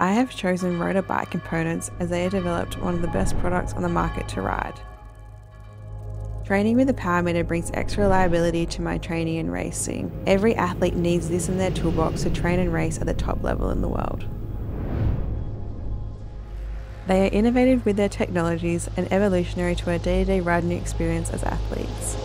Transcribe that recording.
I have chosen Rotor Bike Components as they have developed one of the best products on the market to ride. Training with a power meter brings extra reliability to my training and racing. Every athlete needs this in their toolbox to train and race at the top level in the world. They are innovative with their technologies and evolutionary to our day to day riding experience as athletes.